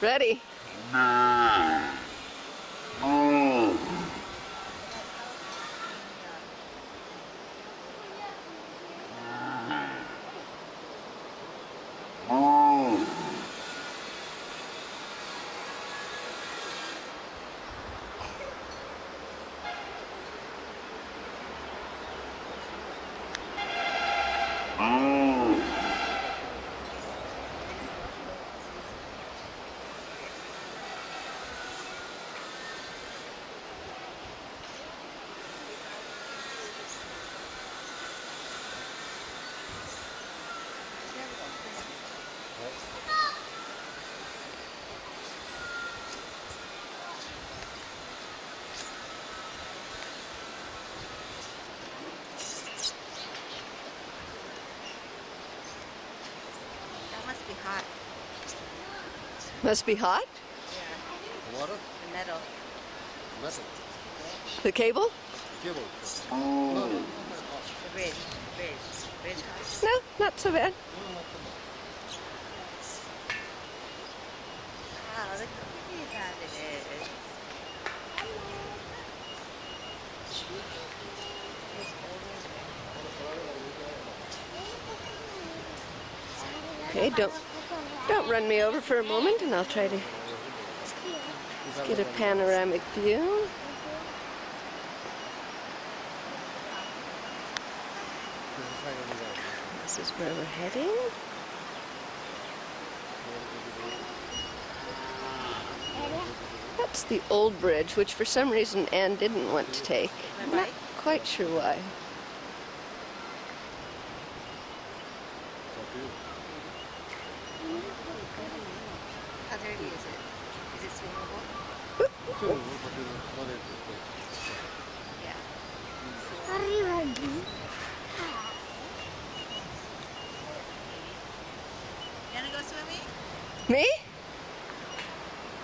Ready? Hot. Must be hot? Yeah. The water? The metal. Metal. The cable? Cable. No, no, no, no. The bridge. The bridge. Bridge hot. No, not so bad. Wow, look how pretty that it is. Okay, don't don't run me over for a moment and I'll try to get a panoramic view. This is where we're heading. That's the old bridge, which for some reason Anne didn't want to take. I'm not quite sure why. How dirty is it? Is it swimmable? Yeah. You wanna go swimming? Me?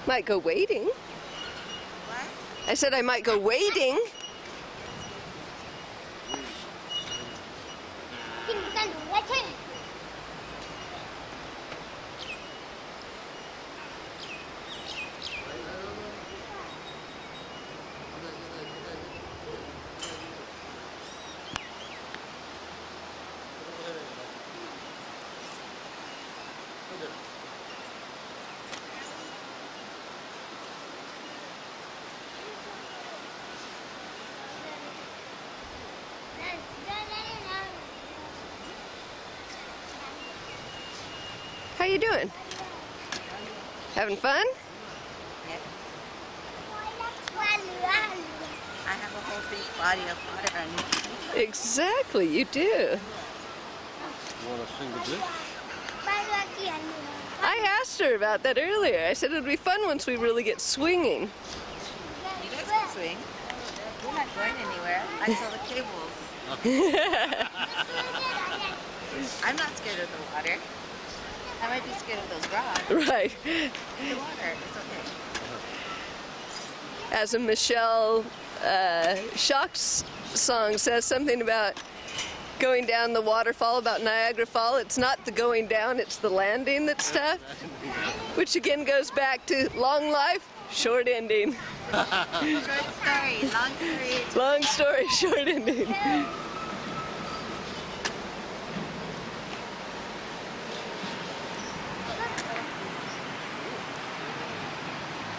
Might go wading. What? I said I might go wading. You doing? Having fun? Yeah. I have a whole big body of water underneath. Exactly, you do. Want to swing the bridge? I asked her about that earlier. I said it would be fun once we really get swinging. You guys can swing. We're not going anywhere. I saw the cables. I'm not scared of the water. I might be scared of those rocks. right. The water, it's okay. As a Michelle uh, Shocked's song says something about going down the waterfall about Niagara Fall. It's not the going down, it's the landing that's tough. Which again goes back to long life, short ending. Short story, long story. Long story, short ending.